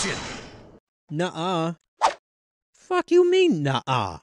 Action! Nuh-uh. Fuck you mean, nuh-uh?